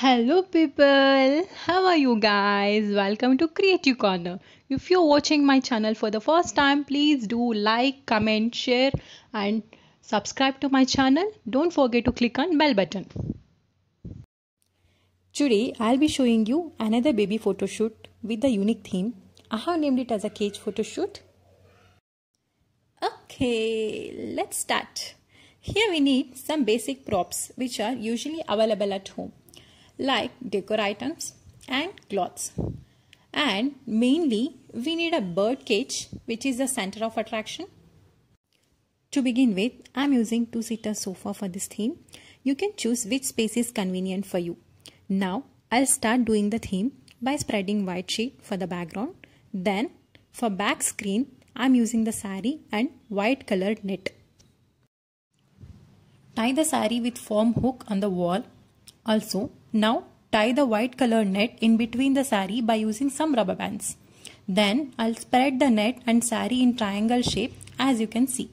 Hello, people. How are you guys? Welcome to Kreative Korner. If you're watching my channel for the first time, please do like, comment, share, and subscribe to my channel. Don't forget to click on bell button. Today, I'll be showing you another baby photo shoot with the unique theme. I have named it as a cage photo shoot. Okay, let's start. Here we need some basic props which are usually available at home like decor items and cloths. And mainly we need a bird cage which is the center of attraction. To begin with, I am using two-seater sofa for this theme. You can choose which space is convenient for you. Now I'll start doing the theme by spreading white sheet for the background. Then for back screen, I'm using the sari and white colored net. Tie the sari with foam hook on the wall. Also, now tie the white colored net in between the sari by using some rubber bands. Then I'll spread the net and sari in triangle shape as you can see.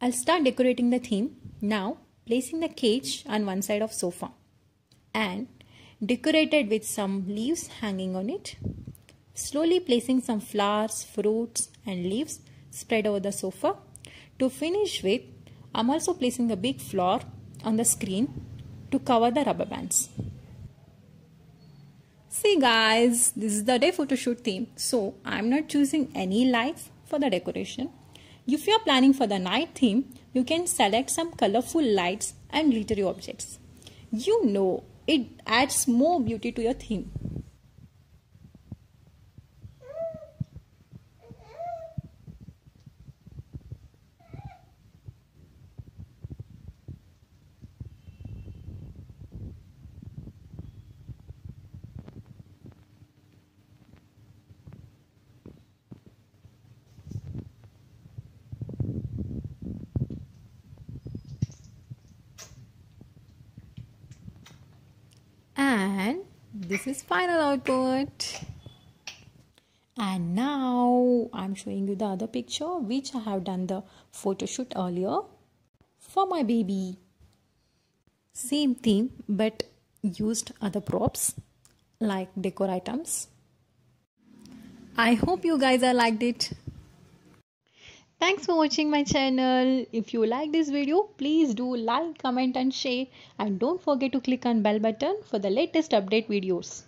I'll start decorating the theme now placing the cage on one side of sofa and decorated with some leaves hanging on it. Slowly placing some flowers, fruits and leaves spread over the sofa. To finish with, I'm also placing a big flower on the screen to cover the rubber bands. See guys, this is the day photo shoot theme. So I'm not choosing any lights for the decoration. If you're planning for the night theme, you can select some colorful lights and glittery objects. You know, it adds more beauty to your theme. and this is final output. And now I'm showing you the other picture which I have done the photo shoot earlier for my baby. Same theme but used other props like decor items. I hope you guys are liked it Thanks for watching my channel. If you like this video, please do like, comment and share and don't forget to click on bell button for the latest update videos.